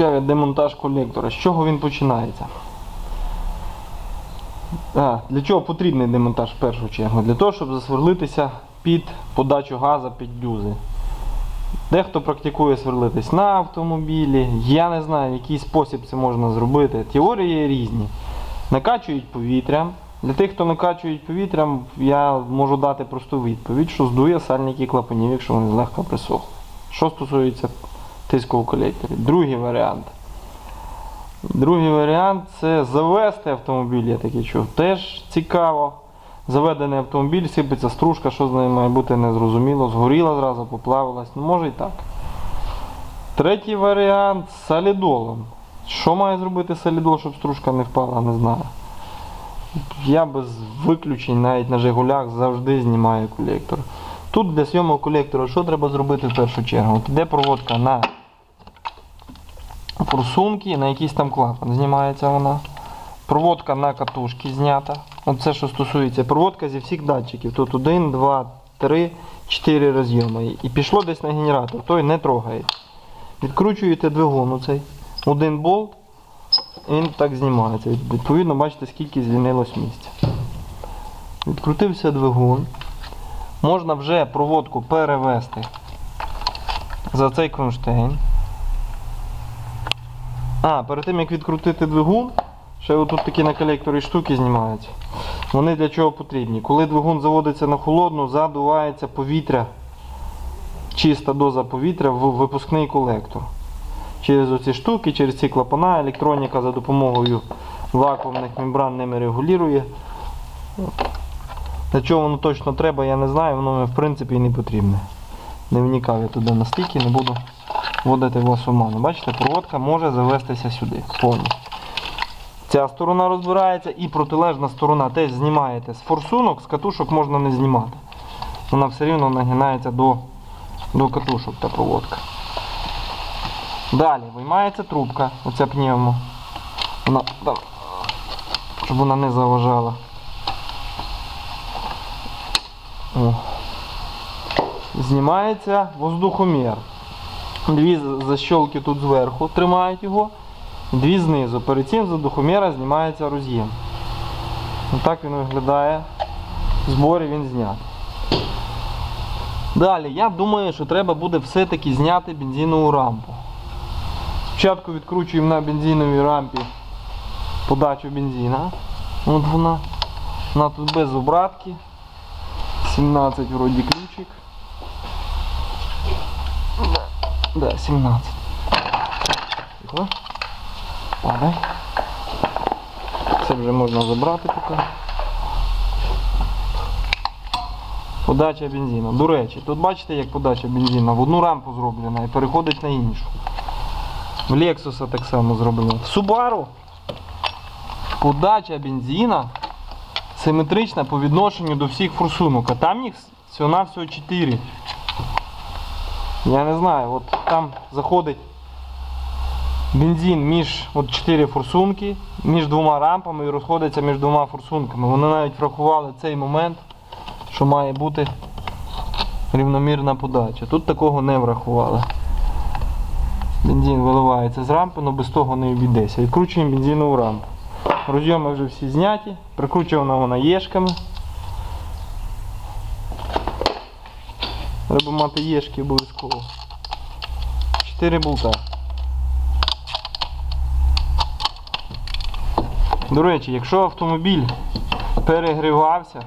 Вивчаю демонтаж колектора. З чого він починається? А, для чого потрібний демонтаж в першу чергу? Для того, щоб засверлитися під подачу газу під дюзи. Дехто практикує сверлитись на автомобілі. Я не знаю, в який спосіб це можна зробити. Теорії різні. Накачують повітрям. Для тих, хто накачують повітрям, я можу дати просту відповідь, що здує сальники клапанів, якщо вони злегка присохли. Що стосується тиску в. Другий варіант. Другий варіант це завести автомобіль, я таки чув. Теж цікаво. Заведений автомобіль, сипеться стружка, що з нею має бути незрозуміло, згоріла зразу, поплавилась. Ну може і так. Третій варіант з солідолом. Що має зробити солідол, щоб стружка не впала, не знаю. Я без виключень навіть на Жигулях завжди знімаю колектор. Тут для зйомок колектора що треба зробити в першу чергу? От іде проводка на форсунки, на якийсь там клапан знімається вона. Проводка на катушки знята. Оце що стосується проводка зі всіх датчиків. Тут 1, 2, 3, 4 роз'єми. І пішло десь на генератор, той не трогає. Відкручуєте двигун оцей. Один болт, він так знімається. Відповідно, бачите, скільки звільнилось місця. Відкрутився двигун. Можна вже проводку перевести за цей кронштейн. А, перед тим як відкрутити двигун, ще отут такі на колекторі штуки знімаються. Вони для чого потрібні? Коли двигун заводиться на холодну, задувається повітря, чиста доза повітря в випускний колектор. Через оці штуки, через ці клапана, електроніка за допомогою вакуумних мембран ними регулює. Для чого воно точно треба, я не знаю, воно в принципі і не потрібне. Не вникав я туди настільки, не буду вводити вас в. Бачите, проводка може завестися сюди повністю. Ця сторона розбирається і протилежна сторона теж знімаєте з форсунок, з катушок можна не знімати. Вона все рівно нагинається до, до катушок та проводка. Далі виймається трубка, оця пневмо. Вона, так, щоб вона не заважала. О. Знімається воздухомір. Дві защолки тут зверху тримають його, дві знизу. Перед цим з воздухоміра знімається роз'єм. Так він виглядає. Зборі він знятий. Далі, я думаю, що треба буде все-таки зняти бензинову рампу. Спочатку відкручуємо на бензиновій рампі подачу бензина. От вона. Вона тут без обратки. 17 вроді ключик. Да, да 17. Тихо. Падай. Це вже можна забрати поки. Подача бензину. До речі, тут бачите, як подача бензину в одну рампу зроблена і переходить на іншу. В Lexus так само зроблено. В Subaru подача бензина симетрична по відношенню до всіх форсунок, а там їх всього всього 4. Я не знаю, от там заходить бензин між от 4 форсунки, між двома рампами і розходиться між двома форсунками. Вони навіть врахували цей момент, що має бути рівномірна подача. Тут такого не врахували. Бензин виливається з рампи, але без того не обійдеться. Відкручуємо бензинову рампу. Розйоми вже всі зняті, прикручувана вона єшками. Треба мати єшки обов'язково. 4 болта. До речі, якщо автомобіль перегрівався,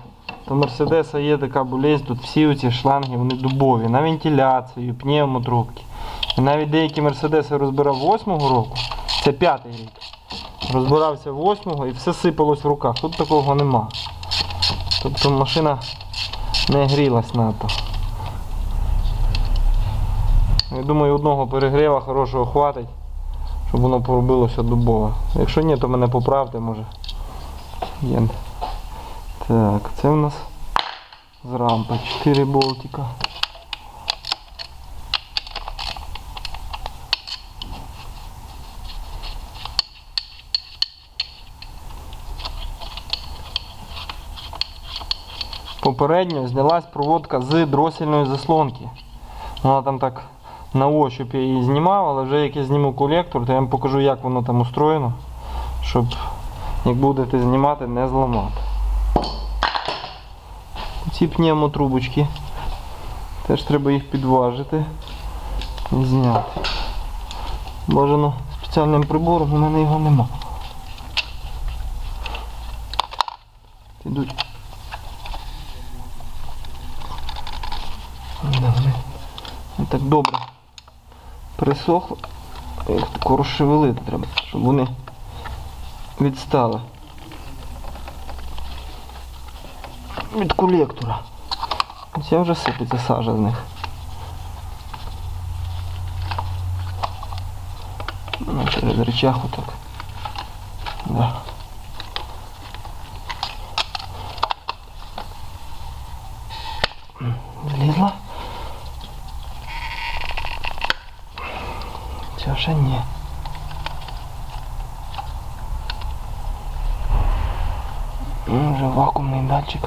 то Мерседеса є така болезнь, тут всі оці шланги вони дубові, на вентиляцію, пневмотрубки. І навіть деякі Мерседеси розбирав 8-го року, це п'ятий рік. Розбирався 8-го і все сипалось в руках. Тут такого нема. Тобто машина не грілась надто. Я думаю, одного перегріва хорошого хватить, щоб воно поробилося дубове. Якщо ні, то мене поправте, може. Є. Так, це в нас з рампи 4 болтика. Попередньо знялась проводка з дросільної заслонки. Вона там так на ощупь я її знімав, але вже як я зніму колектор, то я вам покажу, як воно там устроєно, щоб як будете знімати, не зламати. Ці пневмотрубочки. Теж треба їх підважити і зняти. Бажано спеціальним прибором, у мене його нема. Ідуть. Да, вони не так добре присохло. Їх тако розшевелити треба, щоб вони відстали від колектора. Ось я вже сипеться сажа з них. Ну, через речах отак. Да. М, Ця ні. Вже вакуумний датчик.